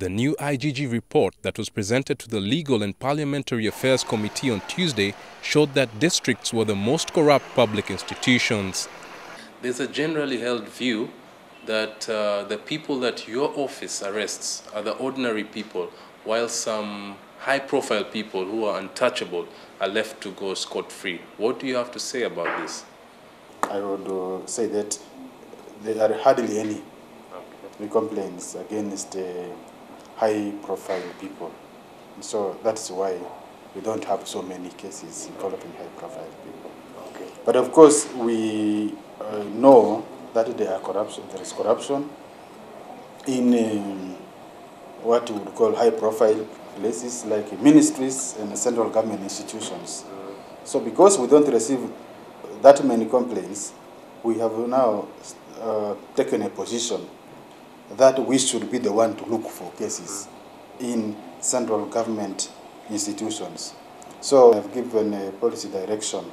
The new IGG report that was presented to the Legal and Parliamentary Affairs Committee on Tuesday showed that districts were the most corrupt public institutions. There's a generally held view that uh, the people that your office arrests are the ordinary people, while some high profile people who are untouchable are left to go scot free. What do you have to say about this? I would uh, say that there are hardly any complaints against uh, high profile people. So that's why we don't have so many cases involving high profile people. Okay. But of course, we uh, know that there, are corruption, there is corruption in um, what we would call high profile places like ministries and central government institutions. So because we don't receive that many complaints, we have now uh, taken a position that we should be the one to look for cases in central government institutions. So I've given a policy direction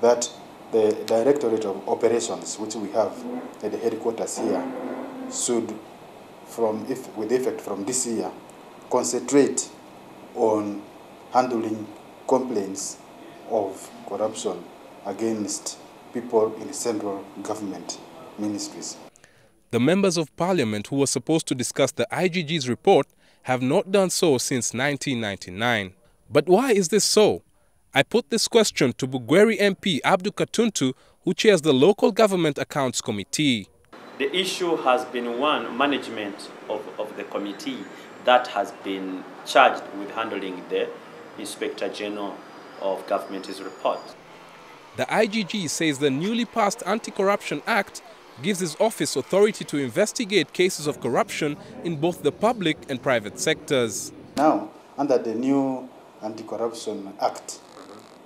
that the Directorate of Operations, which we have at the headquarters here, should, from if, with effect from this year, concentrate on handling complaints of corruption against people in central government ministries. The members of parliament who were supposed to discuss the IGG's report have not done so since 1999. But why is this so? I put this question to Bugweri MP Abdu Katuntu, who chairs the Local Government Accounts Committee. The issue has been one management of, of the committee that has been charged with handling the Inspector General of Government's report. The IGG says the newly passed Anti-Corruption Act gives his office authority to investigate cases of corruption in both the public and private sectors. Now, under the new Anti-Corruption Act,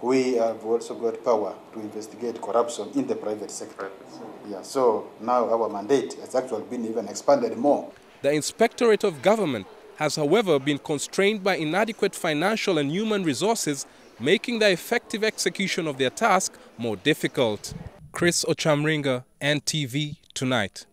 we have also got power to investigate corruption in the private sector. Yeah, so now our mandate has actually been even expanded more. The Inspectorate of Government has, however, been constrained by inadequate financial and human resources, making the effective execution of their task more difficult. Chris Ochamringa, NTV Tonight.